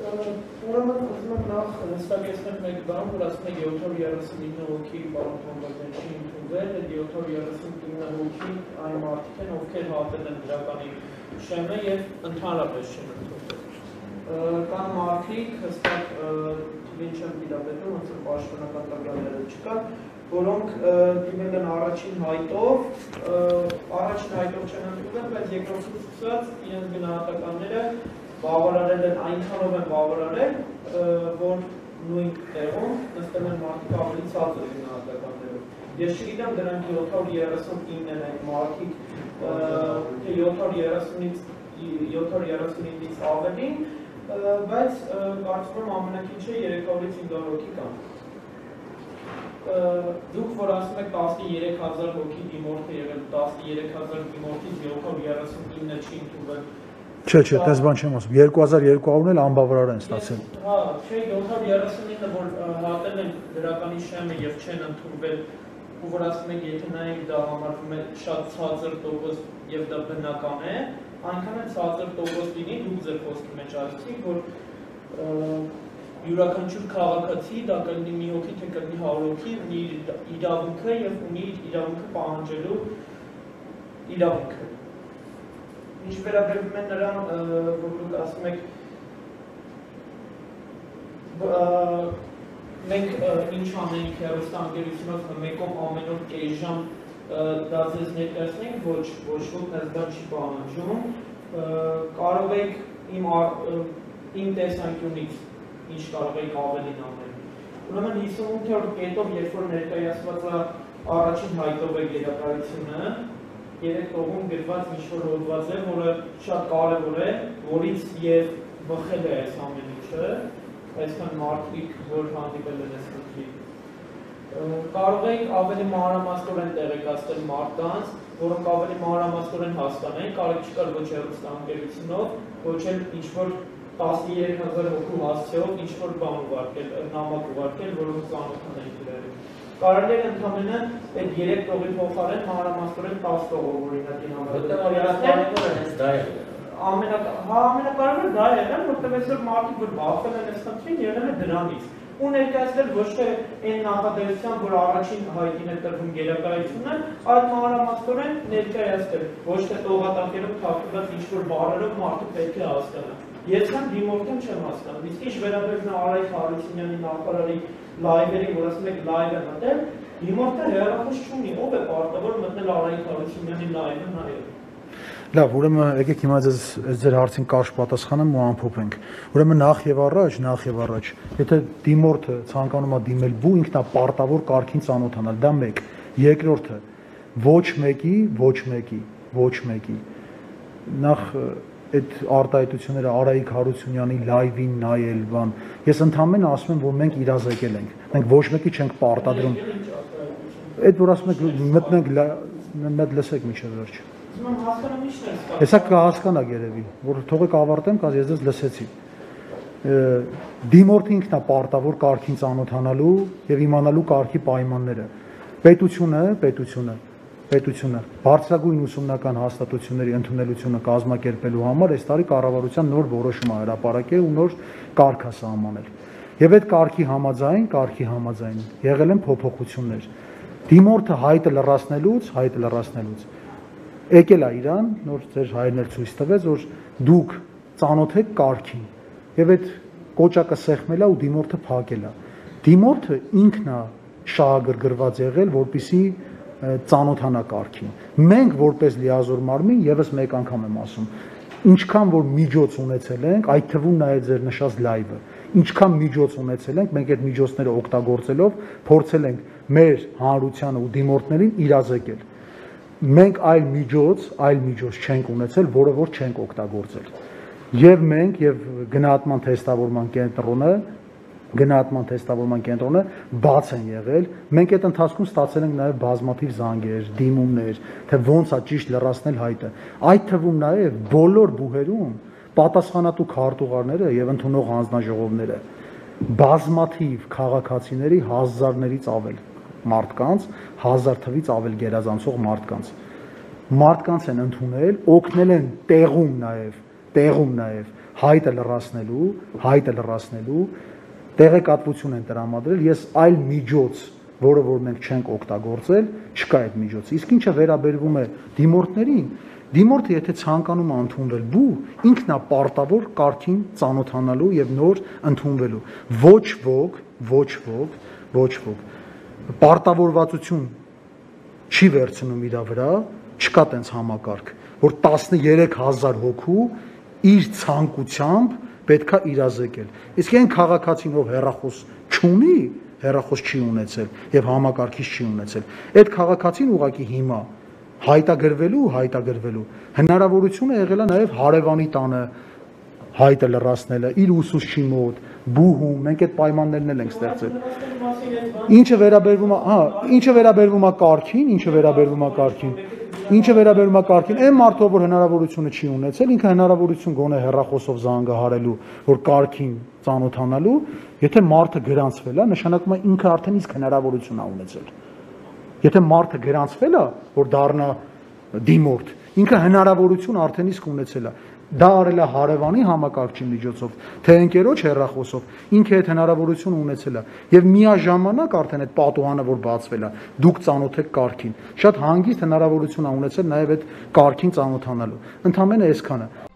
Ուրեմն ուզում եմ նախ հստակեցնել մեկ բան, որ ասում եք 739 հոգի պարոն Թոմբազյան չի ընդունվել, այդ 739 հոգի այն մարդիկ են, ովքեր հատել են դրականի շեմը եւ ընդհանրապես չեն ընդունվել։ Կան մարդիկ հստակ թվին չեմ դիտապետում, ոնց որ պաշտոնական տվյալները չկա, որոնք դիմել են առաջին հայտով, առաջին հայտով չեն ընդունվել, բայց երկրորդից սկսած իրենց գնահատականները բավարարել են այնքանով են բավարարել, որ նույն տեղում նստել են մարդիկ ավելի ցածր գնահատականներով։ Ես չգիտեմ դրանք 739 են մարդիկ, թե 730-ից 739-ից ավելին, բայց կարծում եմ ամենակիչը 300-ից 500 հոգի կան դուք որ ասում եք 13000 հոգի դիմորդ է եղել 13000 դիմորդից 739 չի ընդունվել Չէ, չէ, այդպես բան չեմ ասում։ 2200-ն էլ անբավարար են ստացել։ Հա, չէ, 739-ը որ հատել են դրականի շեմը եւ չեն ընդունվել, ու որ ասում եք, եթե նայեք դա համարվում է շատ ցածր տոկոս եւ դա բնական է, այնքան էլ ցածր տոկոս լինի, դուք ձեր խոսքի մեջ ասացիք, որ յուրաքանչյուր քաղաքացի դա կլինի մի հոգի, թե կլինի 100 հոգի, ունի իրավունքը եւ ունի իրավունքը պահանջելու իրավունքը ինչ վերաբերվում է նրան, որ դուք ասում եք մենք ինչ անենք հերոստանգերությունով մեկով ամեն օր կես ժամ դա ձեզ ներկայացնենք, ոչ ոչ ոք մեզ դա չի պահանջում։ Կարող եք իմ իմ տեսանկյունից ինչ կարող եք ավելին անել։ Ուրեմն 58-րդ կետով, երբ որ ներկայացված է առաջին հայտով է գերակայությունը, երեք տողում գրված ինչ-որ հոդված է, որը շատ կարևոր է, որից եւ բխել է այս ամեն ինչը, այսքան մարդիկ, որ հանդիպել են այս խնդրի։ Կարող եք ավելի մանրամասնորեն տեղեկացնել մարդկանց, որոնք ավելի մանրամասնորեն հասկանեն, կարող չկար ոչ հեռուստաընկերությունով, ոչ էլ ինչ-որ 13000 հոգու հասցեով ինչ-որ բան ուղարկել, նամակ ուղարկել, որոնք ծանոթանային դրել կարելի է ընդամենը այդ 3 տողի փոխարեն մանրամասնորեն 10 տող օրինակին համարել։ Ամենա հա ամենակարևորը դա է, որտեղ այսօր մարդիկ որ բախվել են այս խնդրին, եղել է դրանից ու ներկայացնել ոչ թե այն նախադասության, որ առաջին հայտին է տրվում գերակայությունը, այլ մանրամասնորեն ներկայացնել, ոչ թե տողատակերով թափված ինչ-որ բառերով մարդը պետք է հասկանա։ Ես համ դիմորդեմ չեմ հասկանում։ Իսկ ինչ վերաբերում է Արայք Հարությունյանի նախարարի լայվերի, որ ասում եք լայվ է մտել, հիմորդը հեռախոս չունի, ով է պարտավոր մտնել Արայիկ Հարությունյանի լայվը նայել։ Լավ, ուրեմն եկեք հիմա ձեզ ձեր հարցին կարճ պատասխանեմ ու ամփոփենք։ Ուրեմն նախ եւ առաջ, նախ եւ առաջ, եթե դիմորդը ցանկանում է դիմել բու ինքնա պարտավոր կարգին ծանոթանալ, դա մեկ։ Երկրորդը ոչ մեկի, ոչ մեկի, ոչ մեկի նախ այդ արտահայտությունները Արայիկ Հարությունյանի լայվին նայել, բան։ Ես ընդհանրապես ասում եմ, որ մենք իրազեկել ենք։ Մենք ոչ մեկի չենք պարտադրում։ Այդ որ ասում եք մտնենք մեծ լսեք միջև վերջ։ Հեսա կհասկանա երևի, որ թողեք ավարտեմ, կազ ես ձեզ լսեցի։ Դիմորդը ինքն է պարտավոր կարգին ծանոթանալու եւ իմանալու կարգի պայմանները։ Պետությունը, պետությունը պետությունը բարձրագույն ուսումնական հաստատությունների ընդունելությունը կազմակերպելու համար այս տարի կառավարության նոր որոշում է հրապարակել ու նոր կարգ է սահմանել։ Եվ այդ կարգի համաձայն, կարգի համաձայն եղել են փոփոխություններ։ Դիմորդը հայտը լրացնելուց, հայտը լրացնելուց եկել է Իրան, նոր ձեր հայրն էլ ցույց տվեց, որ դուք ծանոթ եք կարգին։ Եվ այդ կոճակը սեղմելա ու դիմորդը փակելա։ Դիմորդը ինքն է շահագրգռված եղել, որpիսի ծանոթանա կարգին։ Մենք որպես լիազոր մարմին եւս մեկ անգամ եմ ասում, ինչքան որ միջոց ունեցել ենք, այդ թվում նաև ձեր նշած լայվը, ինչքան միջոց ունեցել ենք, մենք այդ միջոցները օգտագործելով փորձել ենք մեր հանրությանը ու դիմորդներին իրազեկել։ Մենք այլ միջոց, այլ միջոց չենք ունեցել, որը որ չենք օգտագործել։ Եվ մենք եւ գնահատման թեստավորման կենտրոնը գնահատման թեստավորման կենտրոնը բաց են եղել։ Մենք այդ ընթացքում ստացել ենք նաև բազմաթիվ զանգեր, դիմումներ, թե ոնց է ճիշտ լրացնել հայտը։ Այդ թվում նաև բոլոր բուհերում պատասխանատու քարտուղարները եւ ընդունող հանձնաժողովները բազմաթիվ քաղաքացիների հազարներից ավել մարդկանց, հազար թվից ավել գերազանցող մարդկանց մարդկանց են ընդունել, օգնել են տեղում նաև, տեղում նաև հայտը լրացնելու, հայտը լրացնելու տեղեկատվություն են տրամադրել, ես այլ միջոց, որը որ մենք չենք օգտագործել, չկա այդ միջոցը։ Իսկ ինչը վերաբերվում է դիմորդներին, դիմորդը եթե ցանկանում է ընդունվել բու, ինքն է պարտավոր կարգին ծանոթանալու եւ նոր ընդունվելու։ Ոչ ոք, ոչ ոք, ոչ ոք պարտավորվածություն չի վերցնում իր վրա, չկա տենց համակարգ, որ 13000 հոգու իր ցանկությամբ պետքա իրազեկել։ Իսկ այն քաղաքացին, ով հերախոս չունի, հերախոս չի ունեցել եւ համակարգիչ չի ունեցել, այդ քաղաքացին ուղակի հիմա հայտագրվելու, հայտագրվելու հնարավորությունը եղել է նաեւ հարևանի տանը հայտը լրացնելը, իր ուսուցչի մոտ, բուհում, մենք այդ պայմաններն էլ ենք ստեղծել։ Ինչը վերաբերվում է, հա, ինչը վերաբերվում է կարգին, ինչը վերաբերվում է կարգին, ինչը վերաբերվում է կարգին, այն մարդը, որ հնարավորությունը չի ունեցել, ինքը հնարավորություն գոնե հերախոսով զանգահարելու, որ կարգին ծանոթանալու, եթե մարդը գրանցվել է, նշանակում է ինքը արդեն իսկ հնարավորություն է ունեցել։ Եթե մարդը գրանցվել է, որ դառնա դիմորդ, ինքը հնարավորություն արդեն իսկ ունեցել է։ Դա արել է հարևանի համակարգչի միջոցով, թե ընկերոջ հեռախոսով, ինքը այդ հնարավորությունը ունեցել է եւ միաժամանակ արդեն այդ պատուհանը որ բացվել է, դուք ծանոթ եք կարգին։ Շատ հանգիստ հնարավորություն ա ունեցել նաեւ այդ կարգին ծանոթանալու։ Ընդամենը այսքանը։